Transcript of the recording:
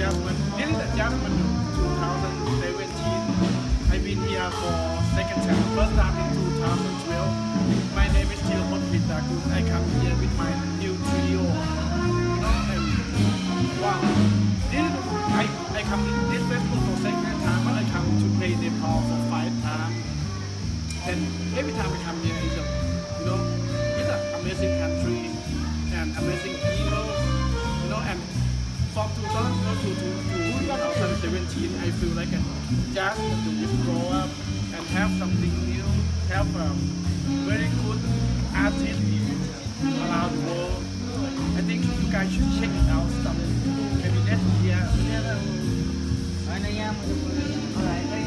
JazzMandu. This is the JazzMandu 2017. I've been here for second time. First time in 2012. My name is Teerapoj Plitakul. I come here with my new trio. You and wow. This, I, I come in this festival for second time, but I come to play Nepal for five times. And every time I come here, it's a, you know, it's an amazing country and amazing to, to, to 2017, I feel like a just to just grow up and have something new, have a very good artist around the world. I think you guys should check it out. Some maybe next year. Mo